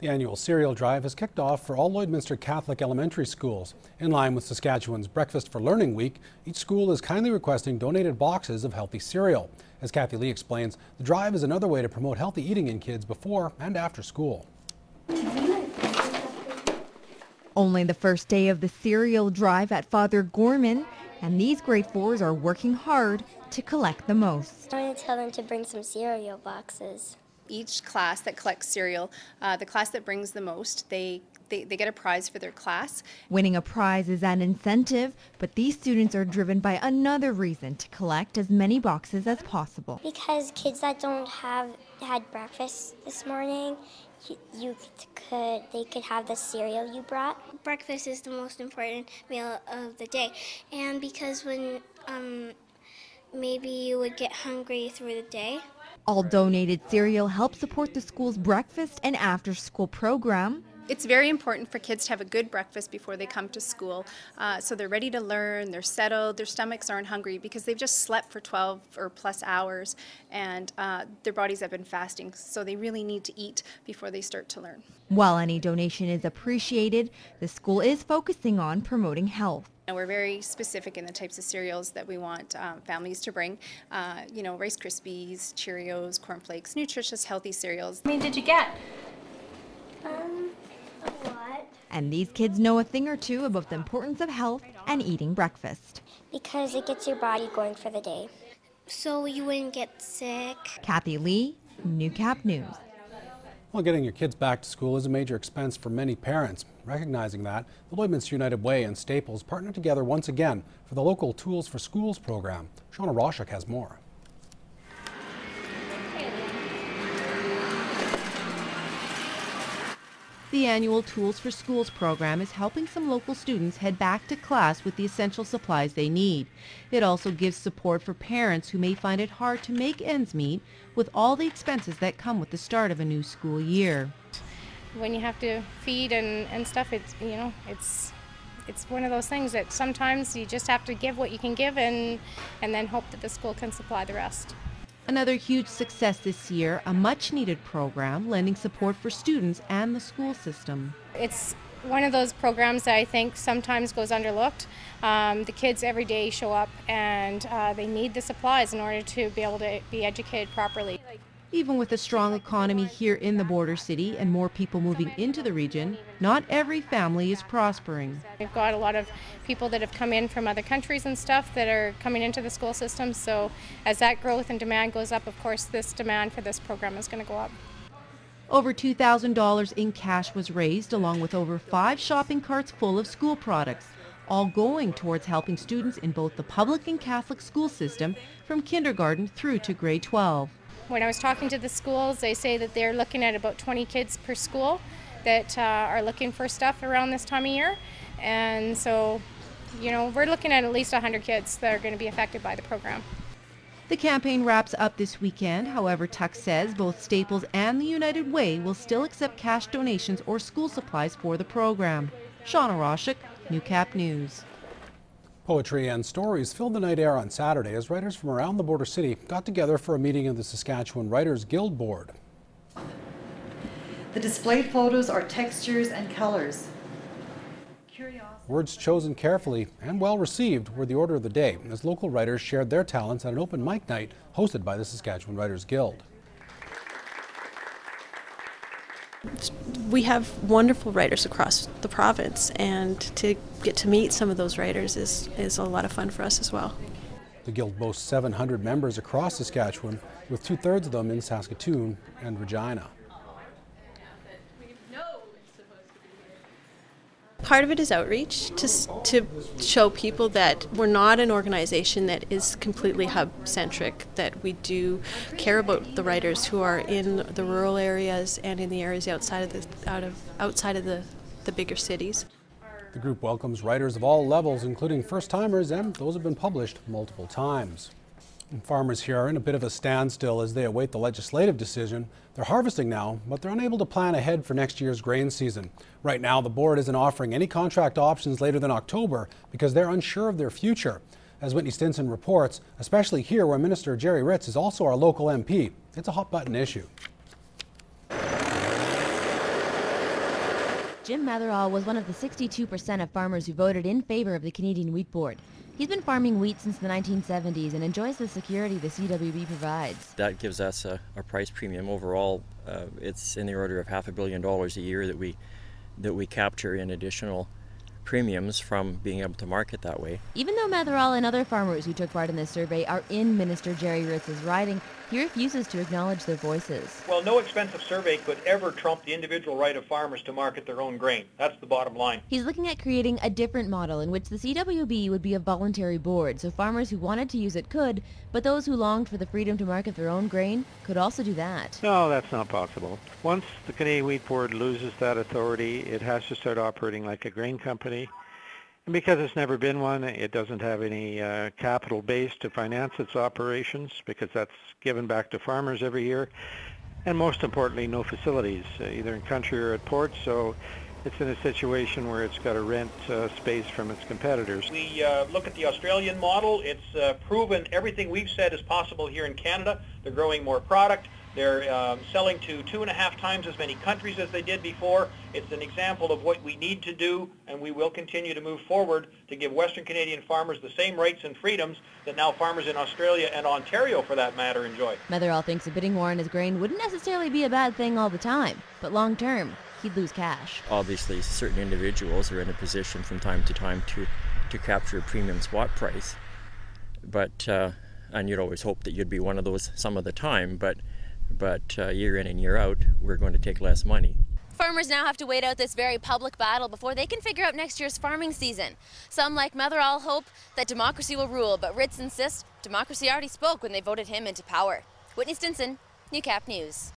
The annual cereal drive has kicked off for all Lloydminster Catholic elementary schools. In line with Saskatchewan's Breakfast for Learning Week, each school is kindly requesting donated boxes of healthy cereal. As Kathy Lee explains, the drive is another way to promote healthy eating in kids before and after school. Only the first day of the cereal drive at Father Gorman, and these grade fours are working hard to collect the most. I'm going to tell them to bring some cereal boxes each class that collects cereal, uh, the class that brings the most, they, they, they get a prize for their class. Winning a prize is an incentive, but these students are driven by another reason to collect as many boxes as possible. Because kids that don't have had breakfast this morning, you, you could they could have the cereal you brought. Breakfast is the most important meal of the day, and because when um, maybe you would get hungry through the day. All donated cereal helps support the school's breakfast and after school program. It's very important for kids to have a good breakfast before they come to school uh, so they're ready to learn, they're settled, their stomachs aren't hungry because they've just slept for 12 or plus hours and uh, their bodies have been fasting, so they really need to eat before they start to learn. While any donation is appreciated, the school is focusing on promoting health. And we're very specific in the types of cereals that we want um, families to bring. Uh, you know, Rice Krispies, Cheerios, Corn Flakes, nutritious, healthy cereals. How many did you get? A lot. And these kids know a thing or two about the importance of health and eating breakfast. Because it gets your body going for the day. So you wouldn't get sick. Kathy Lee, Newcap News. Well, getting your kids back to school is a major expense for many parents. Recognizing that, the Lloydminster United Way and Staples partnered together once again for the local Tools for Schools program. Shauna Roshak has more. The annual Tools for Schools program is helping some local students head back to class with the essential supplies they need. It also gives support for parents who may find it hard to make ends meet with all the expenses that come with the start of a new school year. When you have to feed and, and stuff, it's, you know, it's it's one of those things that sometimes you just have to give what you can give and, and then hope that the school can supply the rest. Another huge success this year, a much needed program lending support for students and the school system. It's one of those programs that I think sometimes goes underlooked. Um, the kids every day show up and uh, they need the supplies in order to be able to be educated properly. Even with a strong economy here in the border city and more people moving into the region, not every family is prospering. We've got a lot of people that have come in from other countries and stuff that are coming into the school system. So as that growth and demand goes up, of course, this demand for this program is going to go up. Over $2,000 in cash was raised along with over five shopping carts full of school products, all going towards helping students in both the public and Catholic school system from kindergarten through to grade 12. When I was talking to the schools, they say that they're looking at about 20 kids per school that uh, are looking for stuff around this time of year. And so, you know, we're looking at at least 100 kids that are going to be affected by the program. The campaign wraps up this weekend. However, Tuck says both Staples and the United Way will still accept cash donations or school supplies for the program. Shauna Roshik, Newcap News. Poetry and stories filled the night air on Saturday as writers from around the border city got together for a meeting of the Saskatchewan Writers Guild Board. The displayed photos are textures and colors. Words chosen carefully and well received were the order of the day as local writers shared their talents at an open mic night hosted by the Saskatchewan Writers Guild. We have wonderful writers across the province, and to get to meet some of those writers is, is a lot of fun for us as well. The Guild boasts 700 members across Saskatchewan, with two thirds of them in Saskatoon and Regina. Part of it is outreach to, to show people that we're not an organization that is completely hub centric, that we do care about the writers who are in the rural areas and in the areas outside of the, out of, outside of the, the bigger cities. The group welcomes writers of all levels, including first timers and those who have been published multiple times. Farmers here are in a bit of a standstill as they await the legislative decision. They're harvesting now, but they're unable to plan ahead for next year's grain season. Right now, the board isn't offering any contract options later than October because they're unsure of their future. As Whitney Stinson reports, especially here where Minister Gerry Ritz is also our local MP, it's a hot button issue. Jim Matherall was one of the 62% of farmers who voted in favor of the Canadian Wheat Board. He's been farming wheat since the 1970s and enjoys the security the CWB provides. That gives us a, a price premium. Overall, uh, it's in the order of half a billion dollars a year that we that we capture in additional premiums from being able to market that way. Even though Matherall and other farmers who took part in this survey are in Minister Gerry Ritz's riding, he refuses to acknowledge their voices. Well, no expensive survey could ever trump the individual right of farmers to market their own grain. That's the bottom line. He's looking at creating a different model in which the CWB would be a voluntary board, so farmers who wanted to use it could, but those who longed for the freedom to market their own grain could also do that. No, that's not possible. Once the Canadian Wheat Board loses that authority, it has to start operating like a grain company. And because it's never been one, it doesn't have any uh, capital base to finance its operations because that's given back to farmers every year. And most importantly, no facilities, uh, either in country or at port. So it's in a situation where it's got to rent uh, space from its competitors. We uh, look at the Australian model. It's uh, proven everything we've said is possible here in Canada. They're growing more product. They're um, selling to two and a half times as many countries as they did before. It's an example of what we need to do, and we will continue to move forward to give Western Canadian farmers the same rights and freedoms that now farmers in Australia and Ontario, for that matter, enjoy. Matherall thinks a bidding war on his grain wouldn't necessarily be a bad thing all the time, but long term, he'd lose cash. Obviously, certain individuals are in a position from time to time to, to capture a premium spot price, but uh, and you'd always hope that you'd be one of those some of the time, but but uh, year in and year out, we're going to take less money. Farmers now have to wait out this very public battle before they can figure out next year's farming season. Some, like Matherall, hope that democracy will rule, but Ritz insists democracy already spoke when they voted him into power. Whitney Stinson, Newcap News.